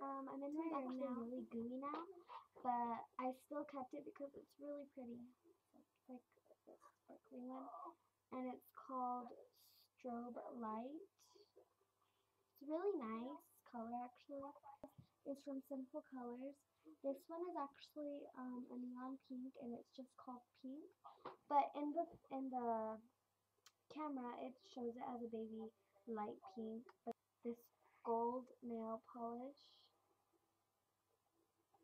Um, I'm in my room now. really gooey now, but I still kept it because it's really pretty. it's like this sparkly one, and it's called Strobe Light. It's really nice color actually. It's from Sinful Colors. This one is actually um, a neon pink, and it's just called pink. But in the in the camera, it shows it as a baby light pink. But this gold nail polish.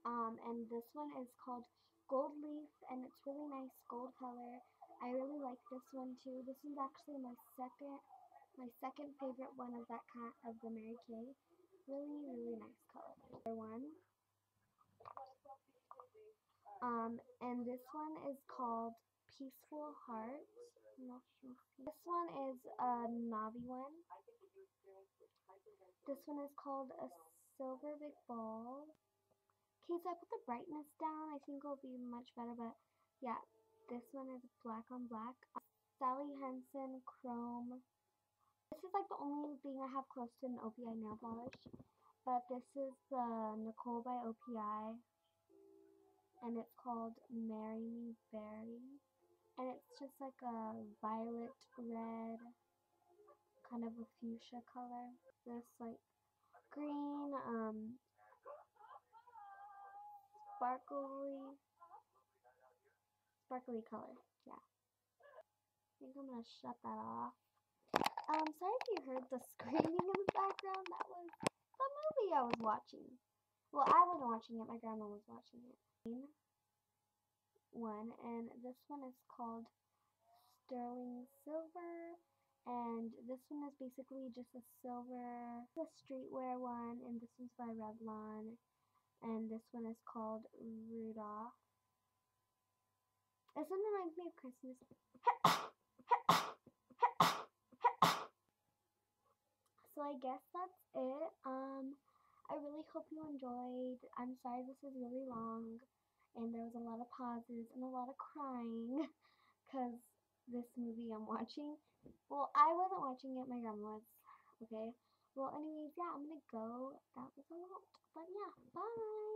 Um, and this one is called Gold Leaf, and it's really nice gold color. I really like this one too. This is actually my second my second favorite one of that kind of the Mary Kay. Really, really nice color. Another one. Um, and this one is called Peaceful Heart. This one is a Navi one. This one is called a Silver Big Ball. Okay, so I put the brightness down. I think it'll be much better, but yeah, this one is black on black. Sally Hansen Chrome. This is like the only thing I have close to an OPI nail polish. But this is the Nicole by OPI. And it's called Marry Me Berry. And it's just like a violet red, kind of a fuchsia color. This like green, um, sparkly, sparkly color. Yeah. I think I'm gonna shut that off. Um, sorry if you heard the screaming in the background. That was the movie I was watching. Well, I wasn't watching it. My grandma was watching it. One, and this one is called Sterling Silver. And this one is basically just a silver, the streetwear one, and this one's by Revlon. And this one is called Rudolph. This one reminds me of Christmas. so I guess that's it. Um, I really hope you enjoyed. I'm sorry this is really long, and there was a lot of pauses and a lot of crying, because this movie I'm watching. Well, I wasn't watching it, my grandma was. Okay. Well, anyways, yeah, I'm gonna go. That was a lot. But yeah, bye.